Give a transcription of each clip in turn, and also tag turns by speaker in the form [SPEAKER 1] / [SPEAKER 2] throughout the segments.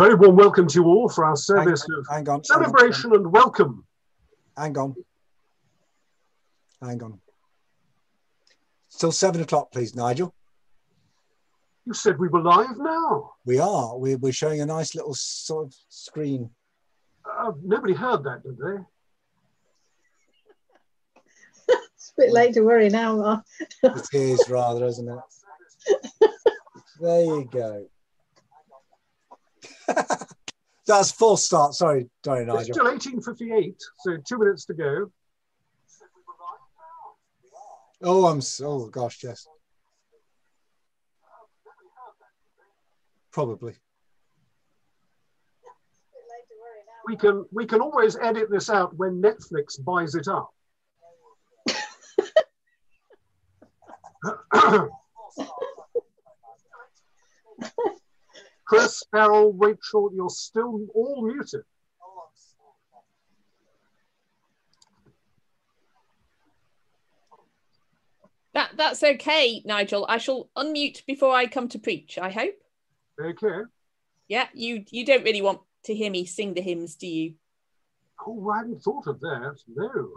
[SPEAKER 1] very warm welcome to you all for our service
[SPEAKER 2] hang,
[SPEAKER 1] of
[SPEAKER 2] hang on,
[SPEAKER 1] celebration and welcome.
[SPEAKER 2] Hang on. Hang on. Still seven o'clock, please, Nigel.
[SPEAKER 1] You said we were live now.
[SPEAKER 2] We are. We're, we're showing a nice little sort of screen.
[SPEAKER 1] Uh, nobody heard that, did they?
[SPEAKER 3] it's a bit late to worry now, Mark.
[SPEAKER 2] it is rather, isn't it? there you go. That's full start. Sorry, sorry, Nigel.
[SPEAKER 1] It's still 1858, so two minutes to go.
[SPEAKER 2] Oh, I'm so, oh gosh, yes. Probably.
[SPEAKER 1] We can we can always edit this out when Netflix buys it up. Chris, Carol, Rachel, you're still all muted.
[SPEAKER 4] That that's okay, Nigel. I shall unmute before I come to preach. I hope.
[SPEAKER 1] Okay.
[SPEAKER 4] Yeah, you you don't really want to hear me sing the hymns, do you?
[SPEAKER 1] Oh, I hadn't thought of that. No.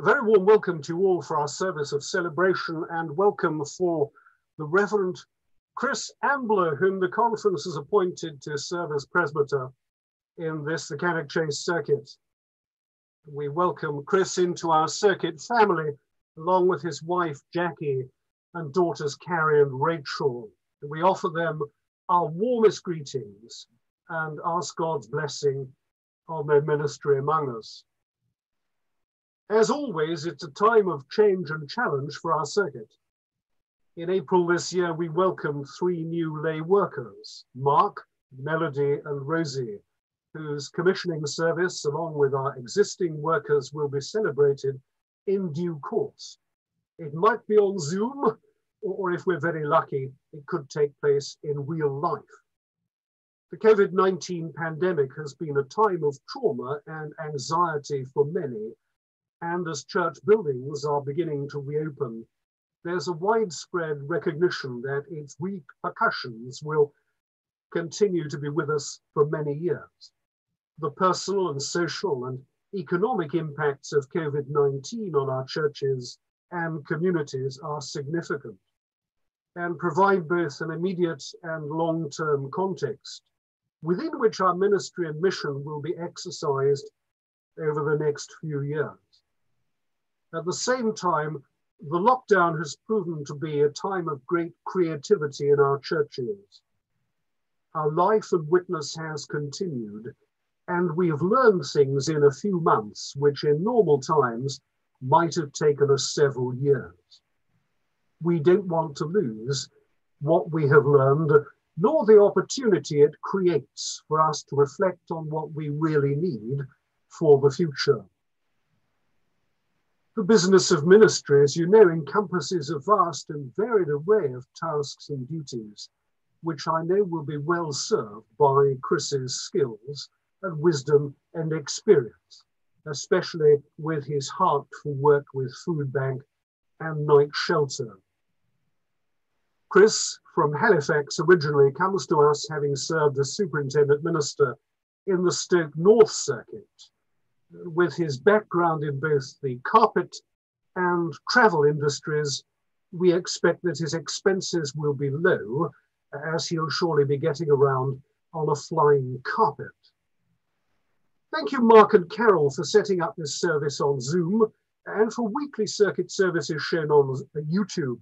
[SPEAKER 1] A very warm welcome to you all for our service of celebration and welcome for the Reverend Chris Ambler, whom the conference has appointed to serve as presbyter in this, the Cannock Chase circuit. We welcome Chris into our circuit family, along with his wife, Jackie, and daughters, Carrie and Rachel. We offer them our warmest greetings and ask God's blessing on their ministry among us. As always, it's a time of change and challenge for our circuit. In April this year, we welcomed three new lay workers, Mark, Melody, and Rosie, whose commissioning service, along with our existing workers, will be celebrated in due course. It might be on Zoom, or if we're very lucky, it could take place in real life. The COVID 19 pandemic has been a time of trauma and anxiety for many, and as church buildings are beginning to reopen, there's a widespread recognition that its repercussions will continue to be with us for many years. The personal and social and economic impacts of COVID 19 on our churches and communities are significant and provide both an immediate and long term context within which our ministry and mission will be exercised over the next few years. At the same time, the lockdown has proven to be a time of great creativity in our churches. Our life and witness has continued, and we have learned things in a few months, which in normal times might have taken us several years. We don't want to lose what we have learned, nor the opportunity it creates for us to reflect on what we really need for the future. The business of ministry, as you know, encompasses a vast and varied array of tasks and duties, which I know will be well served by Chris's skills and wisdom and experience, especially with his heart for work with Food Bank and Night Shelter. Chris from Halifax originally comes to us having served as superintendent minister in the Stoke North Circuit with his background in both the carpet and travel industries, we expect that his expenses will be low, as he'll surely be getting around on a flying carpet. Thank you, Mark and Carol, for setting up this service on Zoom and for weekly circuit services shown on YouTube.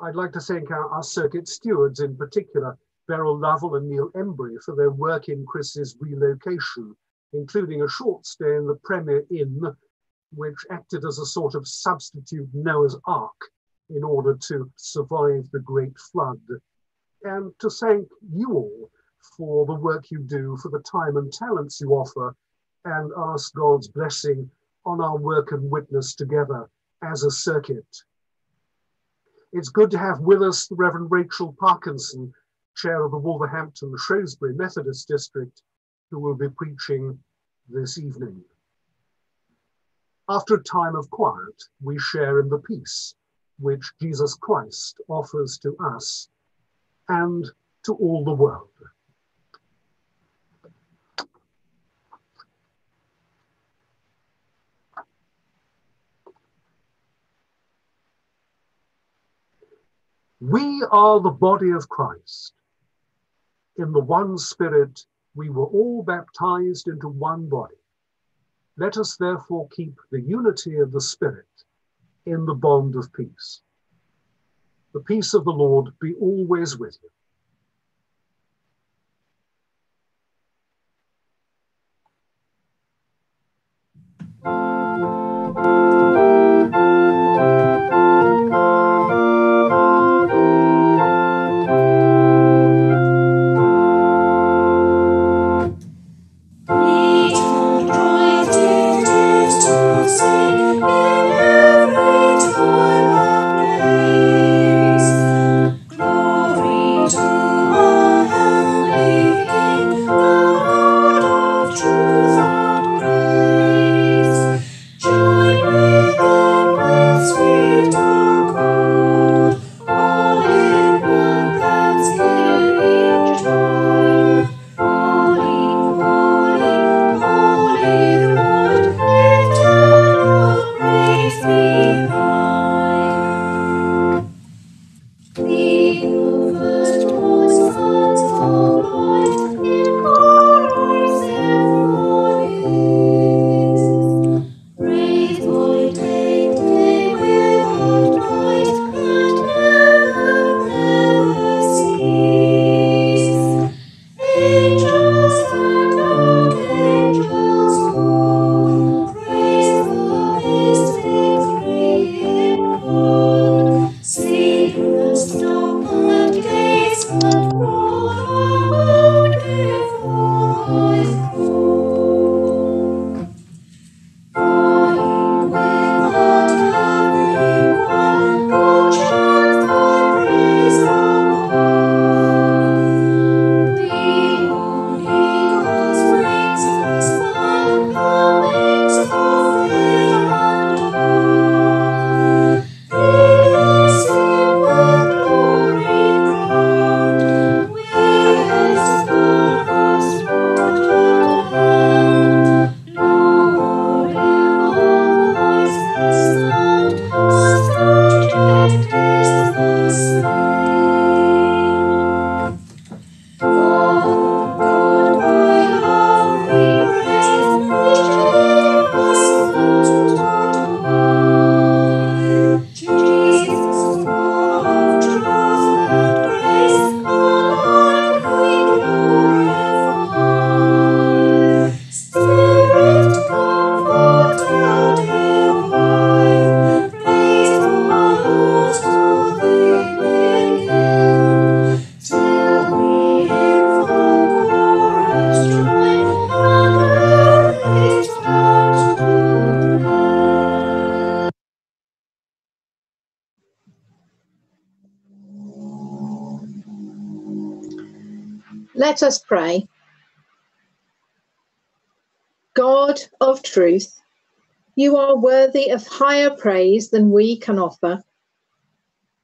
[SPEAKER 1] I'd like to thank our, our circuit stewards in particular
[SPEAKER 5] Beryl Lovell and Neil Embry for their work in Chris's relocation, including a short stay in the Premier Inn, which acted as a sort of substitute Noah's Ark in order to survive the Great Flood. And to thank you all for the work you do, for the time and talents you offer, and ask God's blessing on our work and witness together as a circuit. It's good to have with us the Reverend Rachel Parkinson, chair of the Wolverhampton Shrewsbury Methodist District, who will be preaching this evening. After a time of quiet, we share in the peace which Jesus Christ offers to us and to all the world. We are the body of Christ. In the one Spirit, we were all baptized into one body. Let us therefore keep the unity of the Spirit in the bond of peace. The peace of the Lord be always with you.
[SPEAKER 6] Let us pray. God of truth, you are worthy of higher praise than we can offer,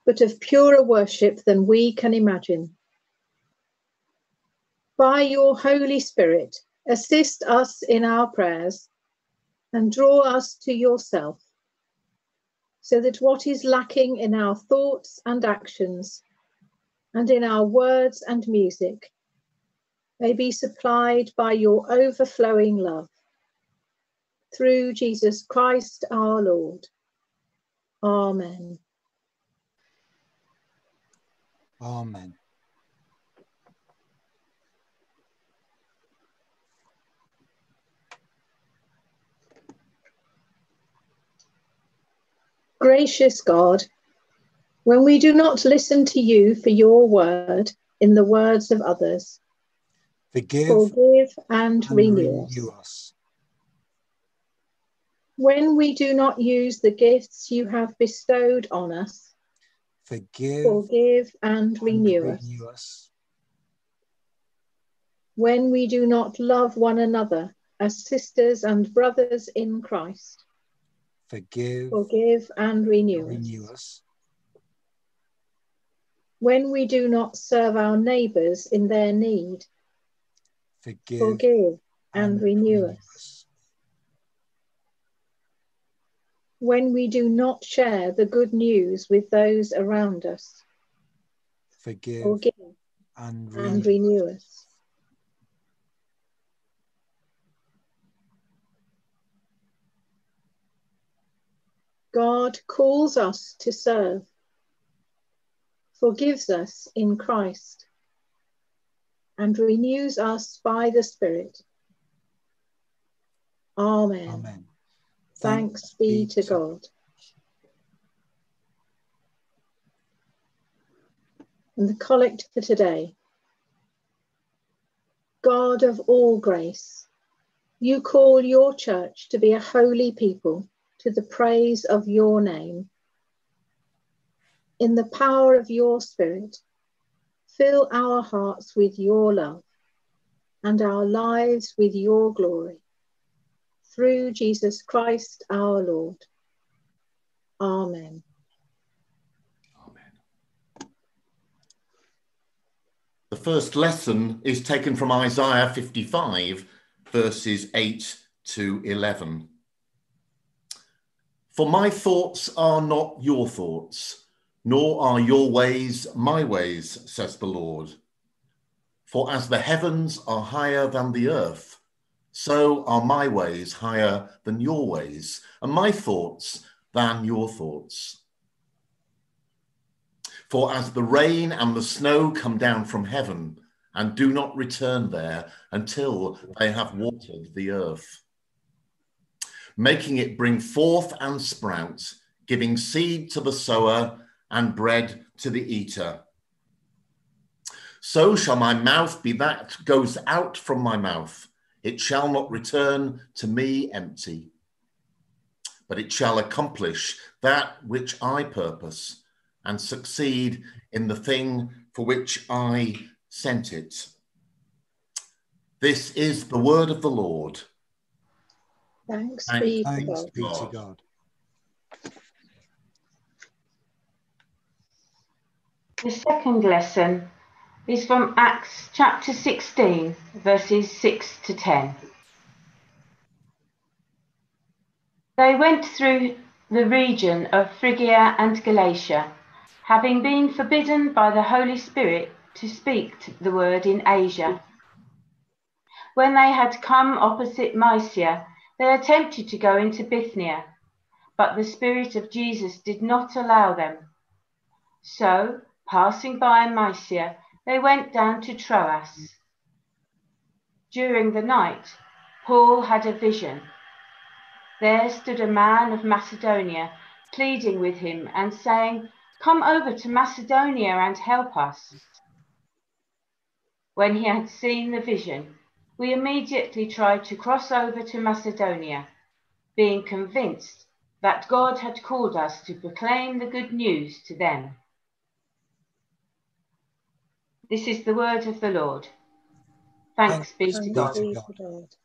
[SPEAKER 6] but of purer worship than we can imagine. By your Holy Spirit, assist us in our prayers and draw us to yourself, so that what is lacking in our thoughts and actions, and in our words and music, may be supplied by your overflowing love. Through Jesus Christ our Lord. Amen.
[SPEAKER 2] Amen.
[SPEAKER 6] Gracious God, when we do not listen to you for your word in the words of others,
[SPEAKER 2] Forgive,
[SPEAKER 6] forgive and,
[SPEAKER 2] and
[SPEAKER 6] renew us.
[SPEAKER 2] renew us.
[SPEAKER 6] When we do not use the gifts you have bestowed on us,
[SPEAKER 2] Forgive,
[SPEAKER 6] forgive and
[SPEAKER 2] and
[SPEAKER 6] renew us.
[SPEAKER 2] renew us.
[SPEAKER 6] When we do not love one another as sisters and brothers in Christ,
[SPEAKER 2] Forgive,
[SPEAKER 6] forgive and renew us.
[SPEAKER 2] renew us.
[SPEAKER 6] When we do not serve our neighbours in their need,
[SPEAKER 2] Forgive,
[SPEAKER 6] forgive and renew us. When we do not share the good news with those around us,
[SPEAKER 2] Forgive,
[SPEAKER 6] forgive
[SPEAKER 2] and
[SPEAKER 6] and
[SPEAKER 2] renew
[SPEAKER 6] renew us. God calls us to serve, forgives us in Christ, and renews us by the Spirit. Amen.
[SPEAKER 2] Amen.
[SPEAKER 6] Thanks be to God. And the collect for today. God of all grace, you call your church to be a holy people to the praise of your name. In the power of your Spirit, fill our hearts with your love and our lives with your glory. Through Jesus Christ our Lord. Amen.
[SPEAKER 7] The first lesson is taken from Isaiah 55, verses 8 to 11. For my thoughts are not your thoughts, nor are your ways my ways, says the Lord. For as the heavens are higher than the earth, so are my ways higher than your ways, and my thoughts than your thoughts. For as the rain and the snow come down from heaven and do not return there until they have watered the earth, making it bring forth and sprout, giving seed to the sower and bread to the eater. So shall my mouth be that goes out from my mouth. It shall not return to me empty, but it shall accomplish that which I purpose and succeed in the thing for which I sent it. This is the word of the Lord.
[SPEAKER 6] Thanks
[SPEAKER 7] Thanks
[SPEAKER 6] be to
[SPEAKER 2] Thanks be to
[SPEAKER 7] God.
[SPEAKER 8] The second lesson is from Acts chapter 16, verses 6 to 10. They went through the region of Phrygia and Galatia, having been forbidden by the Holy Spirit to speak t- the word in Asia. When they had come opposite Mysia, they attempted to go into Bithynia, but the Spirit of Jesus did not allow them. So, passing by Mysia, they went down to Troas. During the night, Paul had a vision. There stood a man of Macedonia, pleading with him and saying, Come over to Macedonia and help us. When he had seen the vision, we immediately tried to cross over to Macedonia, being convinced that God had called us to proclaim the good news to them. This is the word of the Lord. Thanks be to
[SPEAKER 6] Thanks
[SPEAKER 8] God.
[SPEAKER 6] be to God.
[SPEAKER 9] Give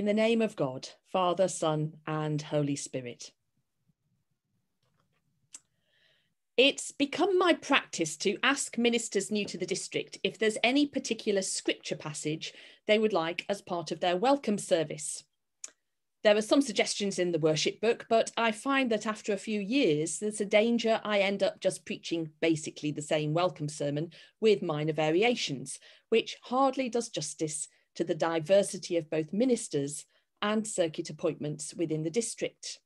[SPEAKER 4] in the name of God, Father, Son, and Holy Spirit. It's become my practice to ask ministers new to the district if there's any particular scripture passage they would like as part of their welcome service. There are some suggestions in the worship book, but I find that after a few years, there's a danger I end up just preaching basically the same welcome sermon with minor variations, which hardly does justice to the diversity of both ministers and circuit appointments within the district.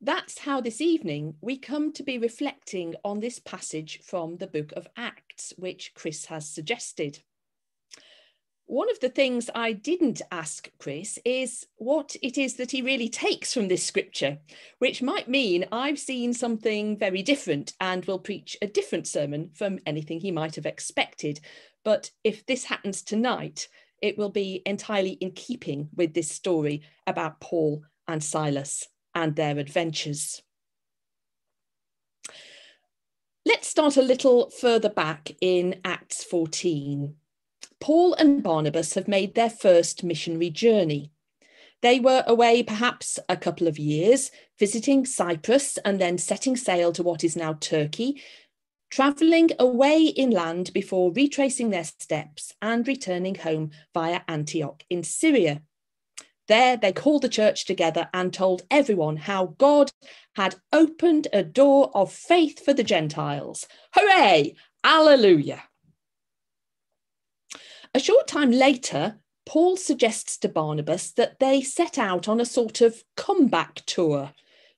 [SPEAKER 4] That's how this evening we come to be reflecting on this passage from the book of Acts, which Chris has suggested. One of the things I didn't ask Chris is what it is that he really takes from this scripture, which might mean I've seen something very different and will preach a different sermon from anything he might have expected. But if this happens tonight, it will be entirely in keeping with this story about Paul and Silas and their adventures. Let's start a little further back in Acts 14. Paul and Barnabas have made their first missionary journey. They were away perhaps a couple of years, visiting Cyprus and then setting sail to what is now Turkey, travelling away inland before retracing their steps and returning home via Antioch in Syria. There, they called the church together and told everyone how God had opened a door of faith for the Gentiles. Hooray! Alleluia! A short time later, Paul suggests to Barnabas that they set out on a sort of comeback tour,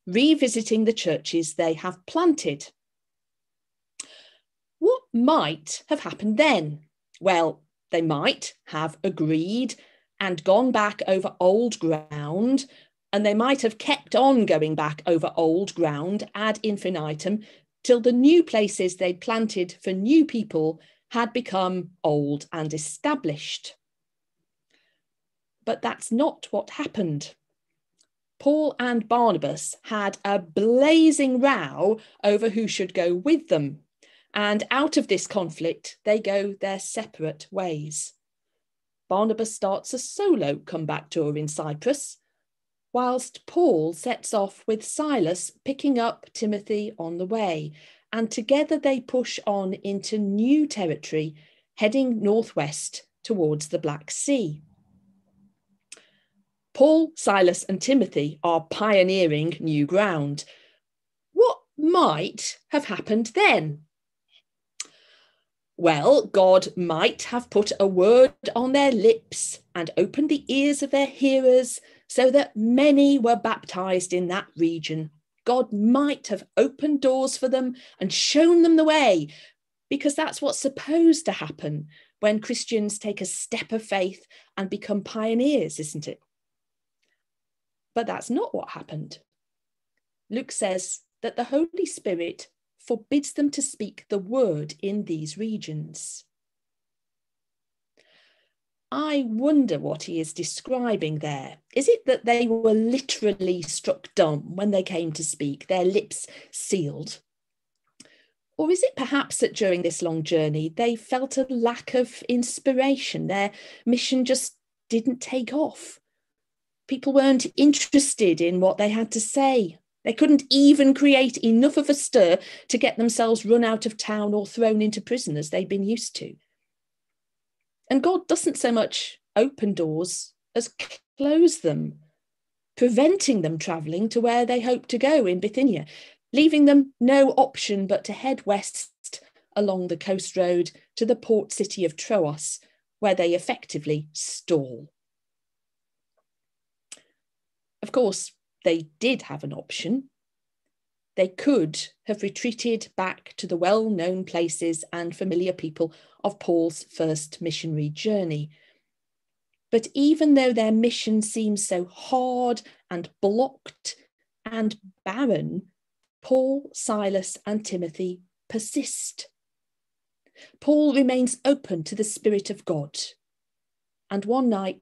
[SPEAKER 4] revisiting the churches they have planted. What might have happened then? Well, they might have agreed and gone back over old ground, and they might have kept on going back over old ground ad infinitum till the new places they'd planted for new people had become old and established. But that's not what happened. Paul and Barnabas had a blazing row over who should go with them. And out of this conflict, they go their separate ways. Barnabas starts a solo comeback tour in Cyprus, whilst Paul sets off with Silas picking up Timothy on the way and together they push on into new territory, heading northwest towards the Black Sea. Paul, Silas, and Timothy are pioneering new ground. What might have happened then? Well, God might have put a word on their lips and opened the ears of their hearers so that many were baptized in that region God might have opened doors for them and shown them the way, because that's what's supposed to happen when Christians take a step of faith and become pioneers, isn't it? But that's not what happened. Luke says that the Holy Spirit forbids them to speak the word in these regions. I wonder what he is describing there. Is it that they were literally struck dumb when they came to speak, their lips sealed? Or is it perhaps that during this long journey they felt a lack of inspiration? Their mission just didn't take off. People weren't interested in what they had to say. They couldn't even create enough of a stir to get themselves run out of town or thrown into prison as they'd been used to. And God doesn't so much open doors as close them, preventing them travelling to where they hope to go in Bithynia, leaving them no option but to head west along the coast road to the port city of Troas, where they effectively stall. Of course, they did have an option. They could have retreated back to the well known places and familiar people of Paul's first missionary journey. But even though their mission seems so hard and blocked and barren, Paul, Silas, and Timothy persist. Paul remains open to the Spirit of God. And one night,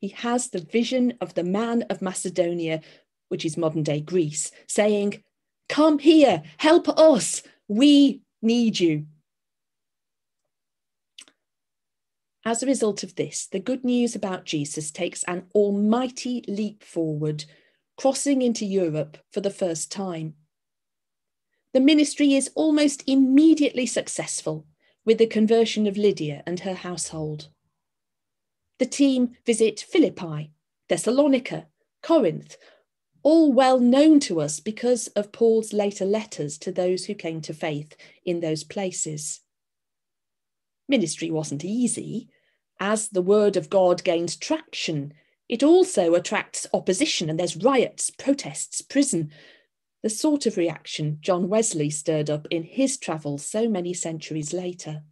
[SPEAKER 4] he has the vision of the man of Macedonia, which is modern day Greece, saying, Come here, help us, we need you. As a result of this, the good news about Jesus takes an almighty leap forward, crossing into Europe for the first time. The ministry is almost immediately successful with the conversion of Lydia and her household. The team visit Philippi, Thessalonica, Corinth, all well known to us because of Paul's later letters to those who came to faith in those places. Ministry wasn't easy. As the word of God gains traction, it also attracts opposition and there's riots, protests, prison, the sort of reaction John Wesley stirred up in his travels so many centuries later.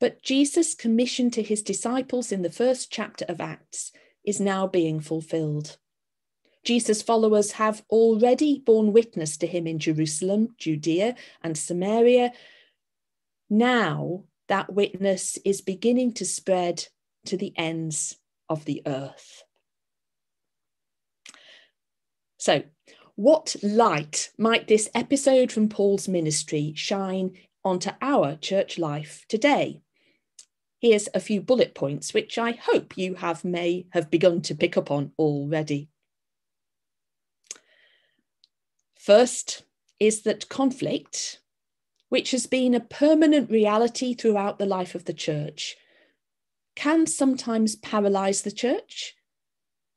[SPEAKER 4] But Jesus' commission to his disciples in the first chapter of Acts is now being fulfilled. Jesus' followers have already borne witness to him in Jerusalem, Judea, and Samaria, now that witness is beginning to spread to the ends of the earth. So, what light might this episode from Paul's ministry shine onto our church life today? Here's a few bullet points which I hope you have may have begun to pick up on already. First is that conflict which has been a permanent reality throughout the life of the church, can sometimes paralyze the church,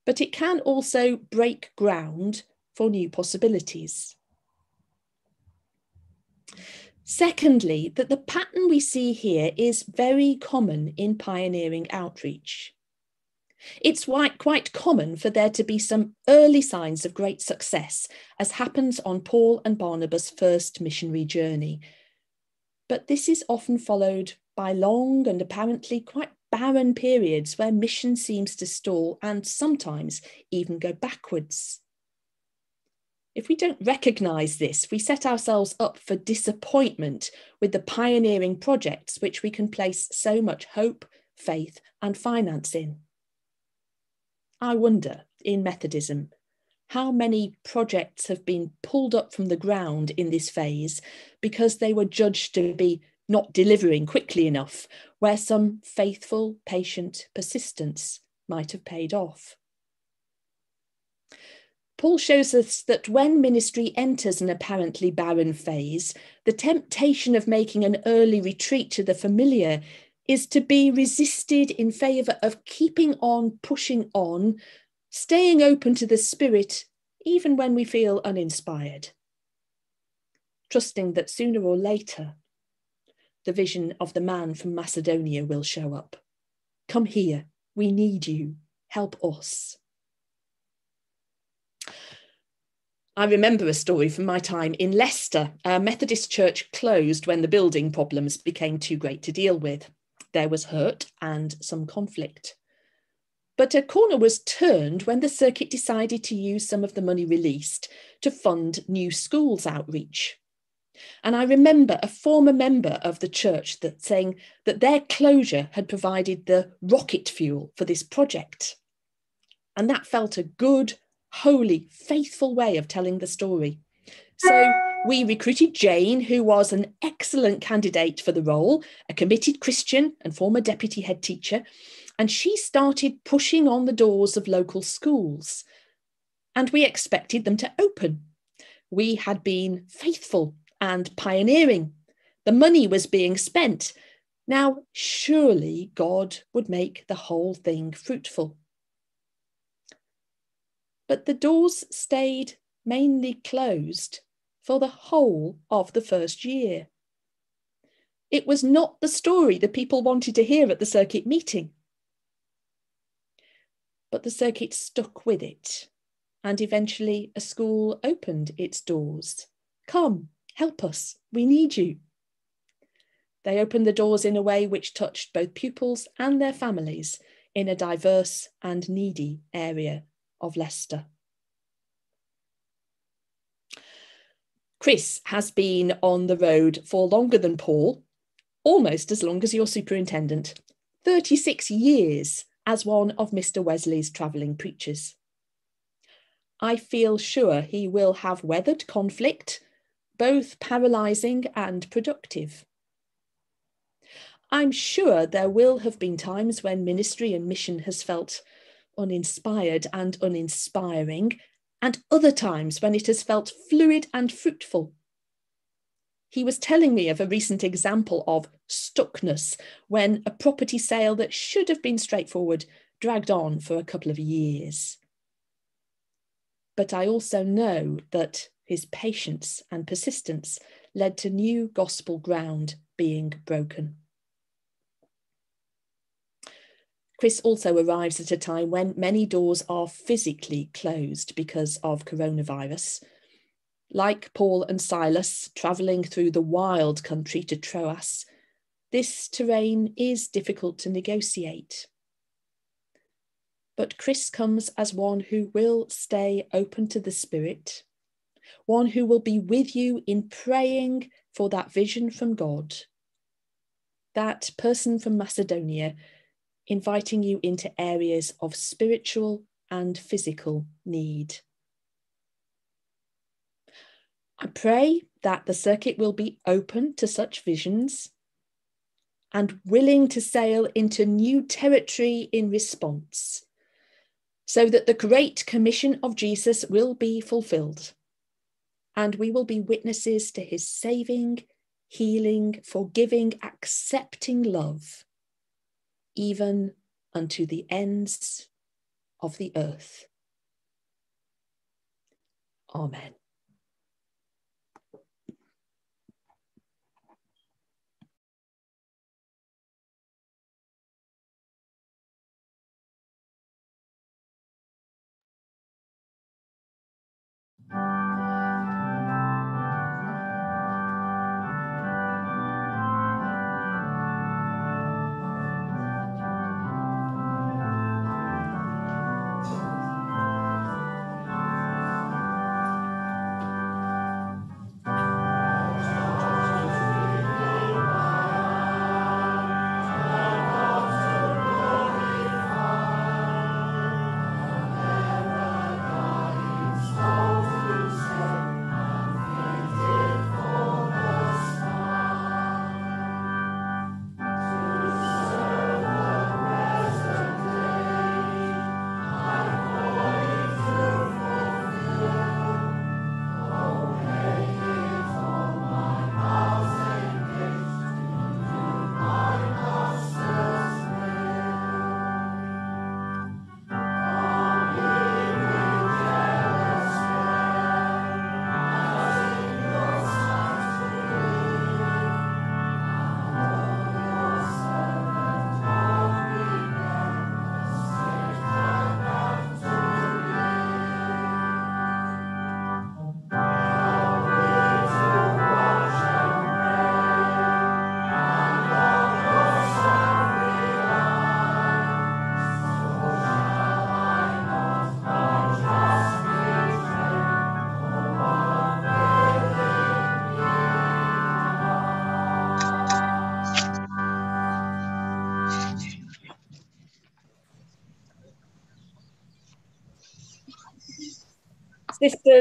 [SPEAKER 4] but it can also break ground for new possibilities. Secondly, that the pattern we see here is very common in pioneering outreach. It's quite common for there to be some early signs of great success, as happens on Paul and Barnabas' first missionary journey, but this is often followed by long and apparently quite barren periods where mission seems to stall and sometimes even go backwards. If we don't recognise this, we set ourselves up for disappointment with the pioneering projects which we can place so much hope, faith, and finance in. I wonder, in Methodism, how many projects have been pulled up from the ground in this phase because they were judged to be not delivering quickly enough, where some faithful, patient persistence might have paid off. Paul shows us that when ministry enters an apparently barren phase, the temptation of making an early retreat to the familiar is to be resisted in favour of keeping on, pushing on, staying open to the Spirit even when we feel uninspired, trusting that sooner or later the vision of the man from Macedonia will show up. Come here, we need you, help us. I remember a story from my time in Leicester. A Methodist church closed when the building problems became too great to deal with. There was hurt and some conflict. But a corner was turned when the circuit decided to use some of the money released to fund new schools outreach. And I remember a former member of the church that saying that their closure had provided the rocket fuel for this project. And that felt a good, holy, faithful way of telling the story. So we recruited Jane, who was an excellent candidate for the role, a committed Christian and former deputy head teacher, and she started pushing on the doors of local schools. And we expected them to open. We had been faithful and pioneering. The money was being spent. Now, surely God would make the whole thing fruitful. But the doors stayed mainly closed for the whole of the first year. It was not the story the people wanted to hear at the circuit meeting but the circuit stuck with it. And eventually a school opened its doors. Come, help us, we need you. They opened the doors in a way which touched both pupils and their families in a diverse and needy area of Leicester. Chris has been on the road for longer than Paul, almost as long as your superintendent, 36 years as one of Mr. Wesley's travelling preachers. I feel sure he will have weathered conflict, both paralysing and productive. I'm sure there will have been times when ministry and mission has felt uninspired and uninspiring, and other times when it has felt fluid and fruitful. He was telling me of a recent example of stuckness when a property sale that should have been straightforward dragged on for a couple of years. But I also know that his patience and persistence led to new gospel ground being broken. Chris also arrives at a time when many doors are physically closed because of coronavirus. Like Paul and Silas travelling through the wild country to Troas, this terrain is difficult to negotiate. But Chris comes as one who will stay open to the Spirit, one who will be with you in praying for that vision from God. That person from Macedonia inviting you into areas of spiritual and physical need. I pray that the circuit will be open to such visions and willing to sail into new territory in response, so that the great commission of Jesus will be fulfilled and we will be witnesses to his saving, healing, forgiving, accepting love even unto the ends of the earth. Amen.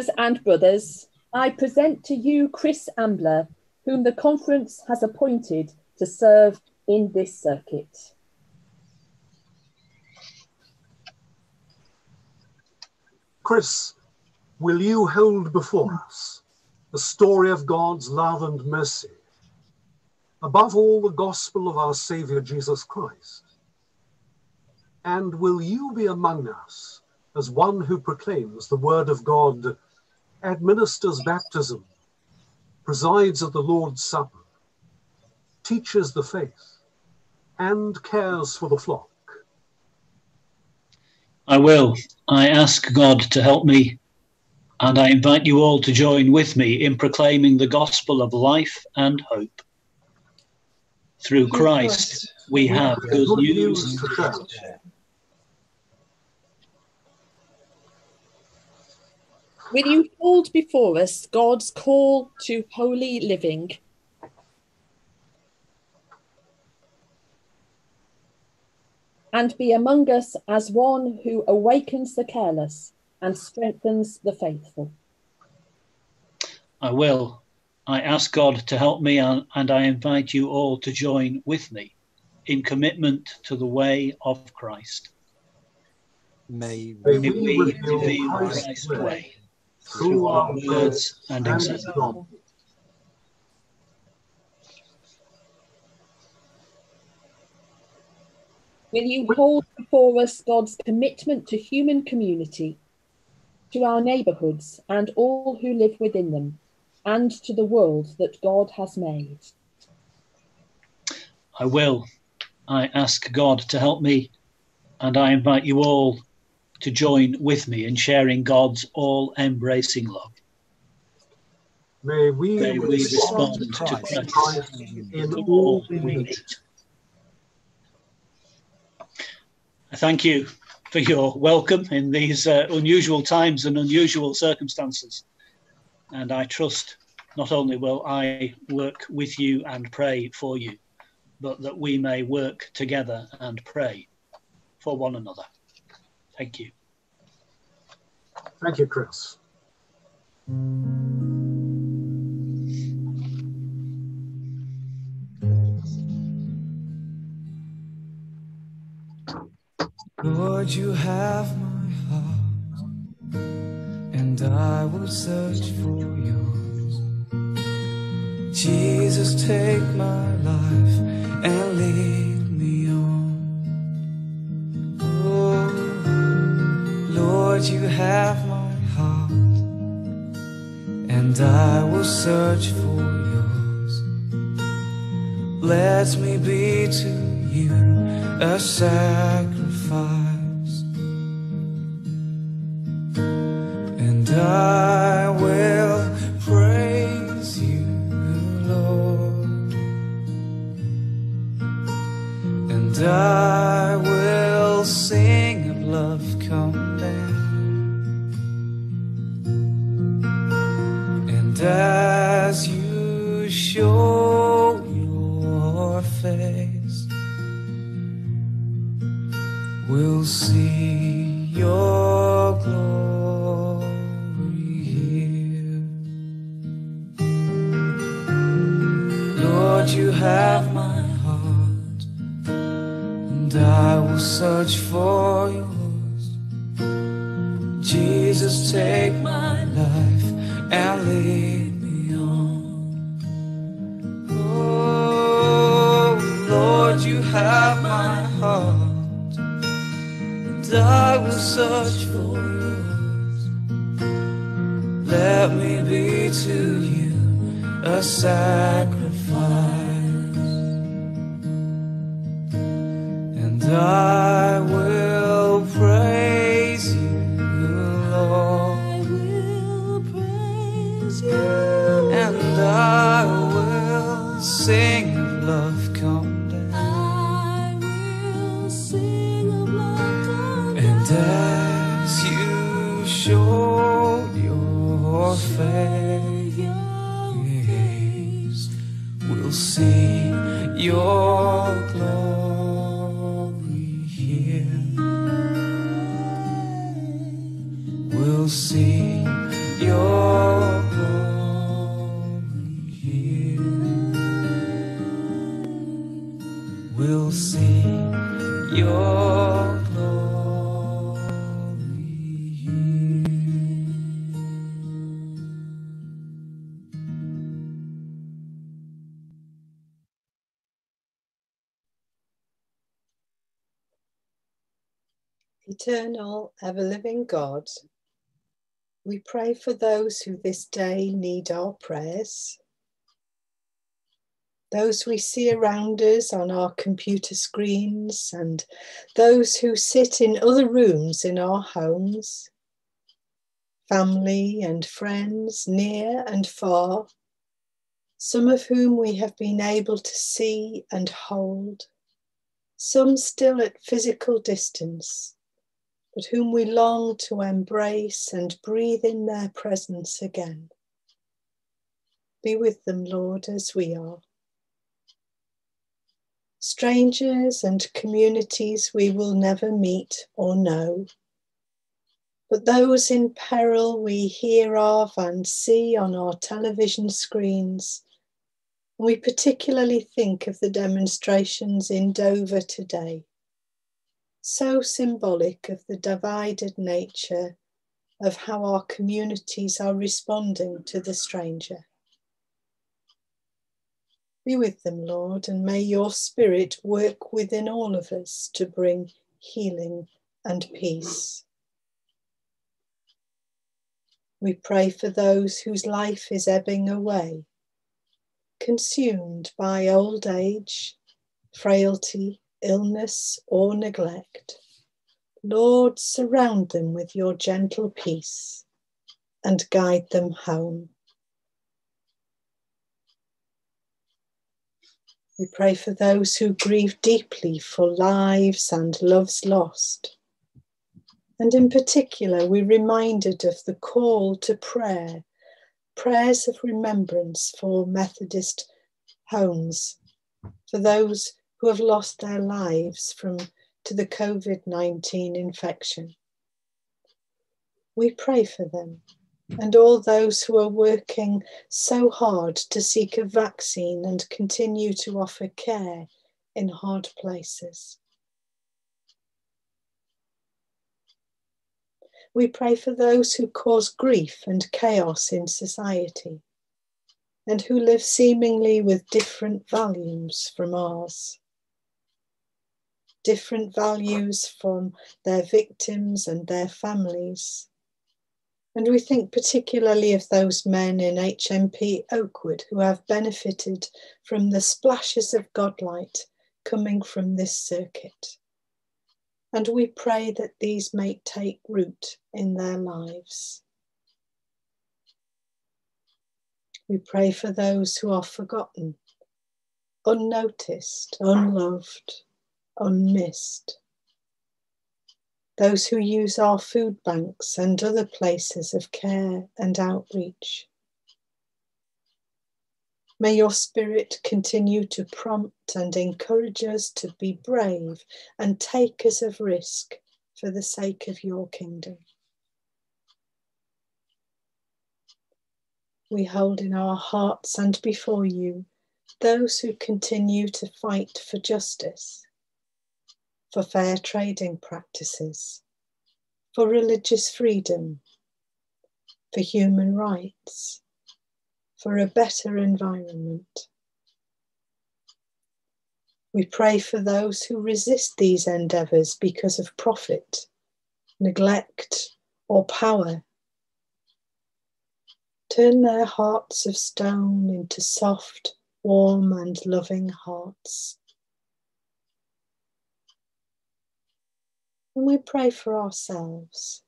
[SPEAKER 4] Sisters and brothers, I present to you Chris Ambler, whom the conference has appointed to serve in this circuit.
[SPEAKER 1] Chris, will you hold before us the story of God's love and mercy, above all the gospel of our Saviour Jesus Christ? And will you be among us as one who proclaims the word of God, administers baptism, presides at the Lord's Supper, teaches the faith, and cares for the flock.
[SPEAKER 10] I will. I ask God to help me, and I invite you all to join with me in proclaiming the gospel of life and hope. Through Christ, we have good news to share.
[SPEAKER 4] Will you hold before us God's call to holy living? And be among us as one who awakens the careless and strengthens the faithful.
[SPEAKER 10] I will. I ask God to help me, and I invite you all to join with me in commitment to the way of Christ.
[SPEAKER 2] May
[SPEAKER 1] May
[SPEAKER 10] May
[SPEAKER 1] we
[SPEAKER 10] we
[SPEAKER 1] reveal
[SPEAKER 10] reveal
[SPEAKER 1] Christ's
[SPEAKER 10] Christ's
[SPEAKER 1] way
[SPEAKER 10] way
[SPEAKER 1] through our
[SPEAKER 10] words and
[SPEAKER 1] and
[SPEAKER 10] example.
[SPEAKER 1] example.
[SPEAKER 4] Will you hold before us God's commitment to human community, to our neighbourhoods and all who live within them, and to the world that God has made?
[SPEAKER 10] I will. I ask God to help me, and I invite you all to join with me in sharing God's all embracing love.
[SPEAKER 1] May we,
[SPEAKER 10] May we
[SPEAKER 1] respond
[SPEAKER 10] respond
[SPEAKER 1] to
[SPEAKER 10] to
[SPEAKER 1] Christ
[SPEAKER 10] Christ
[SPEAKER 1] in all we meet.
[SPEAKER 10] thank you for your welcome in these uh, unusual times and unusual circumstances. And I trust not only will I work with you and pray for you, but that we may work together and pray for one another. Thank you.
[SPEAKER 1] Thank you, Chris.
[SPEAKER 11] Lord, you have my heart, and I will search for yours. Jesus, take my life and lead Lord, you have my heart, and I will search for yours. Let me be to you a sacrifice, and I And I will sing
[SPEAKER 3] Eternal, ever living God, we pray for those who this day need our prayers, those we see around us on our computer screens, and those who sit in other rooms in our homes, family and friends near and far, some of whom we have been able to see and hold, some still at physical distance but whom we long to embrace and breathe in their presence again. Be with them, Lord, as we are. Strangers and communities we will never meet or know, but those in peril we hear of and see on our television screens, We particularly think of the demonstrations in Dover today, so symbolic of the divided nature of how our communities are responding to the stranger. Be with them, Lord, and may your Spirit work within all of us to bring healing and peace. We pray for those whose life is ebbing away, consumed by old age, frailty, illness, or neglect. Lord, surround them with your gentle peace and guide them home. We pray for those who grieve deeply for lives and loves lost. And in particular, we're reminded of the call to prayer, prayers of remembrance for Methodist homes, for those who have lost their lives from to the COVID 19 infection. We pray for them and all those who are working so hard to seek a vaccine and continue to offer care in hard places. We pray for those who cause grief and chaos in society and who live seemingly with different values from ours. Different values from their victims and their families and we think particularly of those men in HMP Oakwood who have benefited from the splashes of Godlight coming from this circuit. And we pray that these may take root in their lives. We pray for those who are forgotten, unnoticed, unloved, unmissed those who use our food banks and other places of care and outreach. May your spirit continue to prompt and encourage us to be brave and takers of risk for the sake of your kingdom. We hold in our hearts and before you those who continue to fight for justice for fair trading practices, for religious freedom, for human rights, for a better environment. We pray for those who resist these endeavours because of profit, neglect, or power. Turn their hearts of stone into soft, warm, and loving hearts. And we pray for ourselves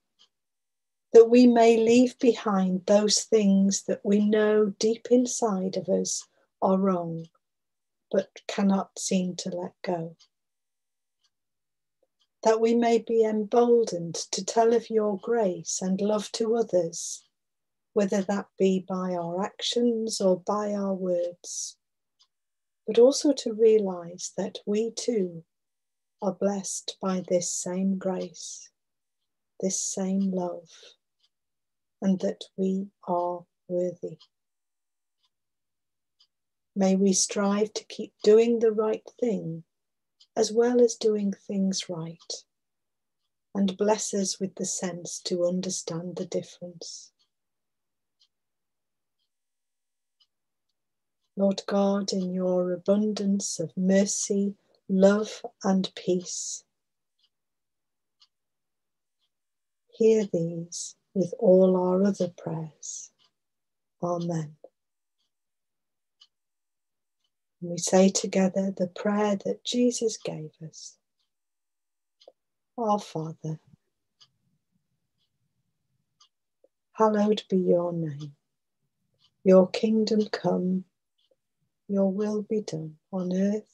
[SPEAKER 3] that we may leave behind those things that we know deep inside of us are wrong, but cannot seem to let go. That we may be emboldened to tell of your grace and love to others, whether that be by our actions or by our words, but also to realize that we too are blessed by this same grace, this same love, and that we are worthy. May we strive to keep doing the right thing as well as doing things right, and bless us with the sense to understand the difference. Lord God, in your abundance of mercy love and peace. Hear these with all our other prayers. Amen. And we say together the prayer that Jesus gave us. Our Father, hallowed be your name. Your kingdom come, your will be done on earth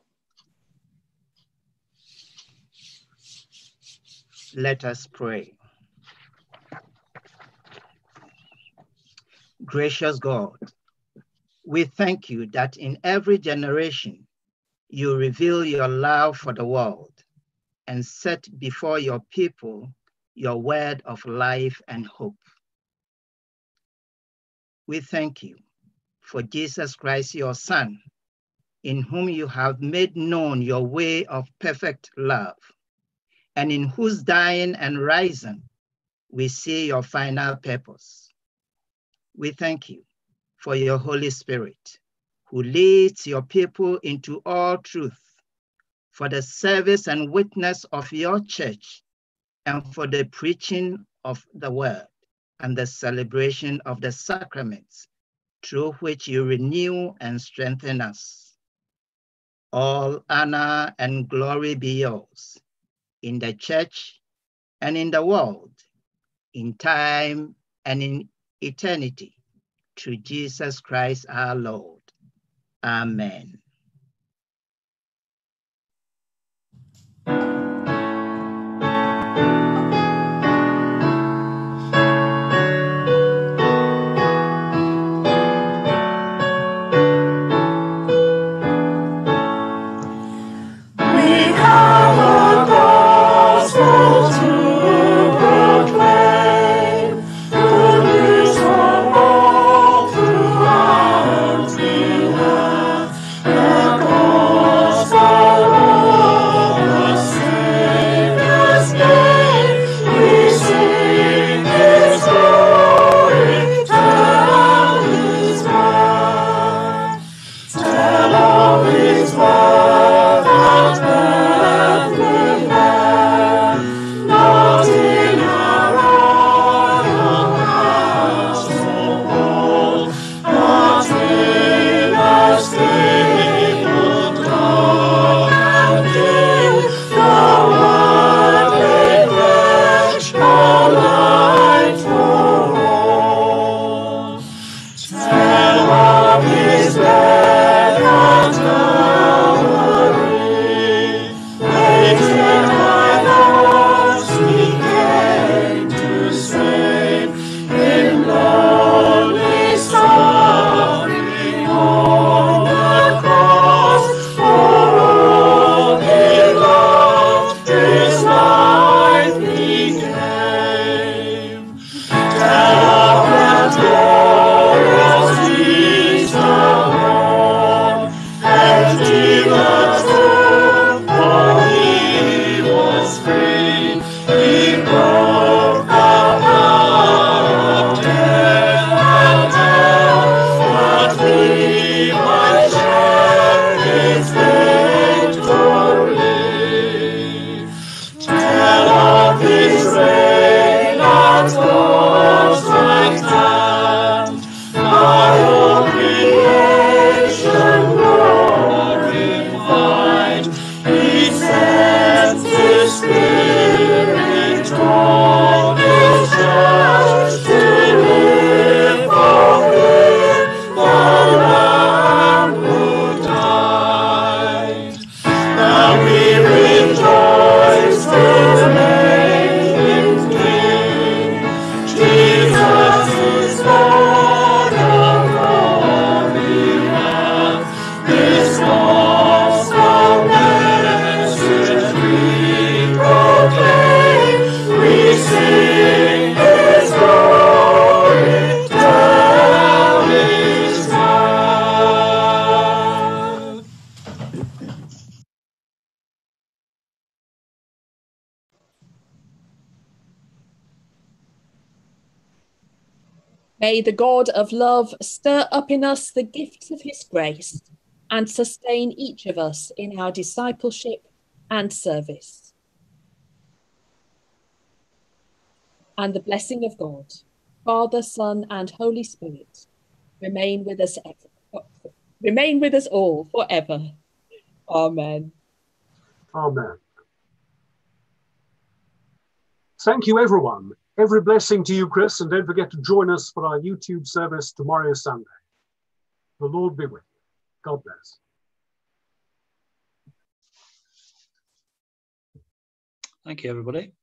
[SPEAKER 12] Let us pray. Gracious God, we thank you that in every generation you reveal your love for the world and set before your people your word of life and hope. We thank you for Jesus Christ, your Son, in whom you have made known your way of perfect love, and in whose dying and rising we see your final purpose. We thank you for your Holy Spirit, who leads your people into all truth for the service and witness of your church and for the preaching of the word and the celebration of the sacraments through which you renew and strengthen us. All honor and glory be yours in the church and in the world, in time and in eternity, through Jesus Christ our Lord. Amen.
[SPEAKER 4] May the God of love stir up in us the gifts of his grace and sustain each of us in our discipleship and service. And the blessing of God, Father, Son, and Holy Spirit remain with us remain with us all forever. Amen.
[SPEAKER 1] Amen. Thank you, everyone. Every blessing to you, Chris, and don't forget to join us for our YouTube service tomorrow, Sunday. The Lord be with you. God bless.
[SPEAKER 10] Thank you, everybody.